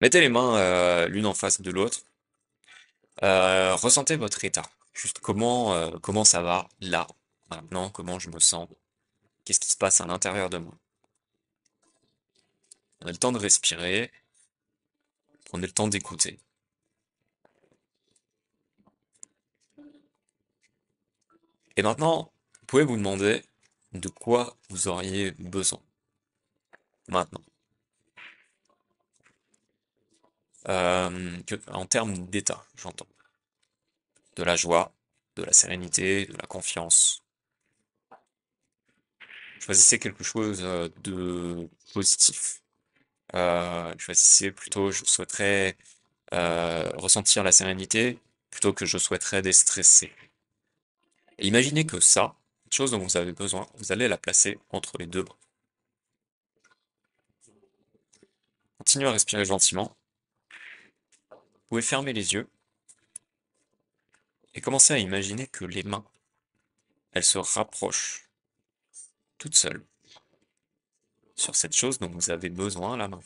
Mettez les mains euh, l'une en face de l'autre. Euh, ressentez votre état. Juste comment, euh, comment ça va là, maintenant, comment je me sens? Qu'est-ce qui se passe à l'intérieur de moi? Prenez le temps de respirer. Prenez le temps d'écouter. Et maintenant, vous pouvez vous demander de quoi vous auriez besoin. Maintenant. Euh, en termes d'état, j'entends. De la joie, de la sérénité, de la confiance. Choisissez quelque chose euh, de positif. Euh, choisissez plutôt, je souhaiterais ressentir la sérénité plutôt que je souhaiterais déstresser. Imaginez que ça, chose dont vous avez besoin, vous allez la placer entre les deux bras. Continuez à respirer gentiment. Vous pouvez fermer les yeux et commencer à imaginer que les mains, elles se rapprochent toutes seules sur cette chose dont vous avez besoin la main.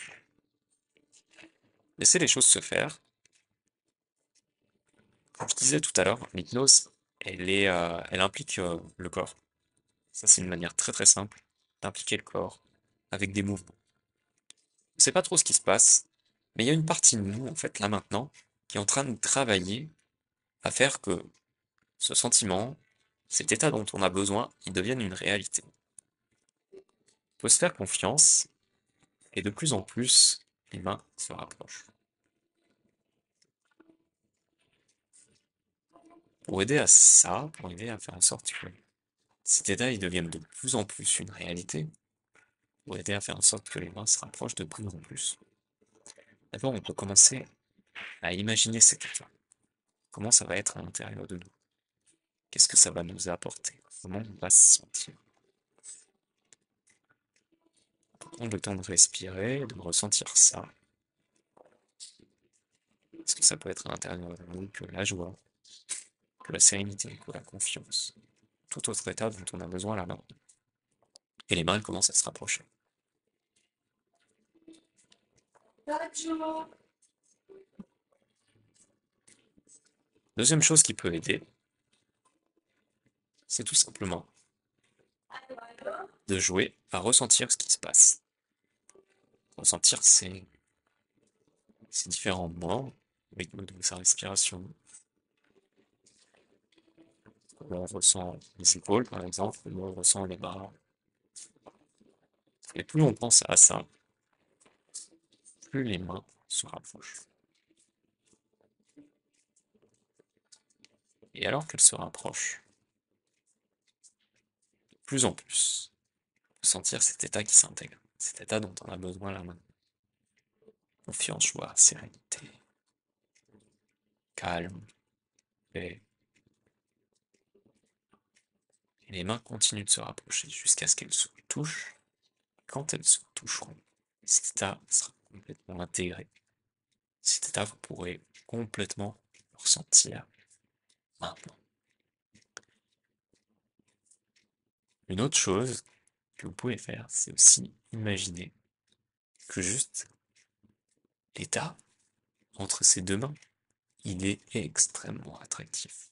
Laissez les choses se faire. Comme je disais tout à l'heure, l'hypnose, elle, euh, implique euh, le corps. Ça, c'est une manière très très simple d'impliquer le corps avec des mouvements. On ne sait pas trop ce qui se passe, mais il y a une partie de nous, en fait, là maintenant, qui est en train de travailler à faire que ce sentiment, cet état dont on a besoin, il devienne une réalité. Il faut se faire confiance, et de plus en plus, les mains se rapprochent. Pour aider à ça, pour aider à faire en sorte que cet état il devienne de plus en plus une réalité, pour aider à faire en sorte que les mains se rapprochent de plus en plus. D'abord, on peut commencer à imaginer cet état. Comment ça va être à l'intérieur de nous? Qu'est-ce que ça va nous apporter? Comment on va se sentir? Prendre le temps de respirer, de ressentir ça. Est-ce que ça peut être à l'intérieur de nous que la joie, que la sérénité, que la confiance, tout autre état dont on a besoin là maintenant. Et les mains commencent à se rapprocher. Deuxième chose qui peut aider, c'est tout simplement de jouer à ressentir ce qui se passe. Ressentir ces différents moments, rythme de sa respiration. On ressent les épaules, par exemple, on ressent les bras. Et plus on pense à ça, plus les mains se rapprochent. Et alors qu'elles se rapprochent, de plus en plus, sentir cet état qui s'intègre, cet état dont on a besoin là maintenant. Confiance, joie, sérénité, calme, paix. Et les mains continuent de se rapprocher jusqu'à ce qu'elles se touchent. Quand elles se toucheront, cet état sera complètement intégré. Cet état, vous pourrez complètement le ressentir maintenant. Une autre chose que vous pouvez faire, c'est aussi imaginer que juste l'état entre ces deux mains, il est extrêmement attractif.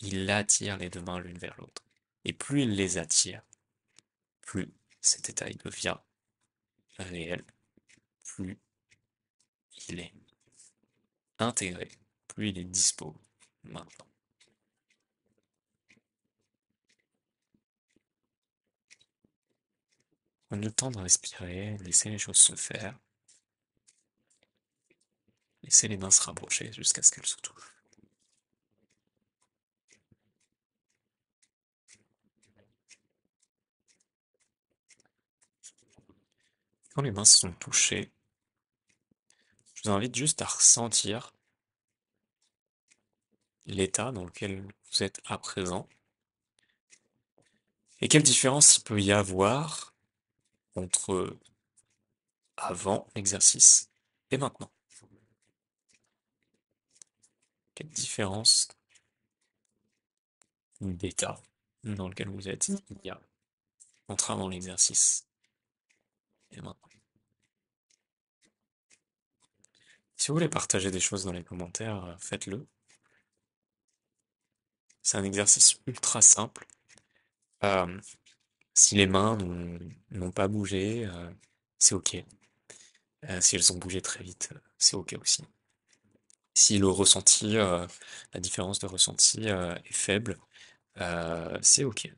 Il attire les deux mains l'une vers l'autre. Et plus il les attire, plus cet état il devient réel, plus il est intégré, plus il est dispo maintenant. Prenez le temps de respirer, laissez les choses se faire. Laissez les mains se rapprocher jusqu'à ce qu'elles se touchent. Quand les mains se sont touchées, vous invite juste à ressentir l'état dans lequel vous êtes à présent et quelle différence il peut y avoir entre avant l'exercice et maintenant. Quelle différence d'état dans lequel vous êtes il y a entre avant l'exercice et maintenant? Si vous voulez partager des choses dans les commentaires, euh, faites-le. C'est un exercice ultra simple. Euh, si les mains n'ont pas bougé, euh, c'est ok. si elles ont bougé très vite, c'est ok aussi. Si le ressenti, la différence de ressenti est faible, c'est ok.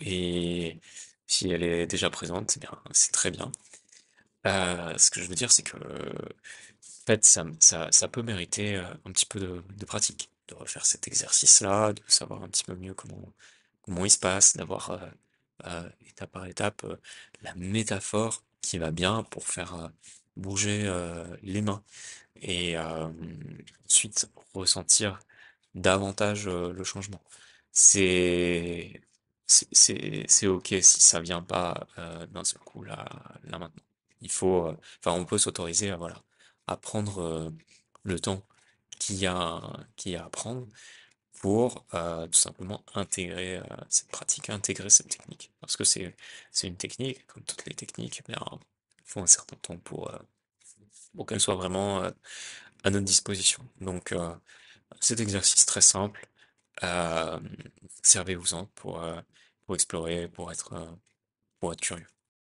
Et si elle est déjà présente, bien, c'est très bien. Ce que je veux dire, c'est que en fait, ça, ça, peut mériter un petit peu de, pratique, de refaire cet exercice-là, de savoir un petit peu mieux comment, comment il se passe, d'avoir étape par étape la métaphore qui va bien pour faire bouger les mains et ensuite ressentir davantage le changement. C'est c'est ok si ça vient pas d'un seul coup là, là maintenant. Faut, enfin, on peut s'autoriser à voilà à prendre le temps qu'il y a qu'il y a à prendre pour tout simplement intégrer cette pratique, intégrer cette technique. Parce que c'est une technique, comme toutes les techniques, il faut un certain temps pour pour qu'elle soit vraiment à notre disposition. Donc cet exercice très simple, servez-vous-en pour pour explorer, pour être pour être curieux.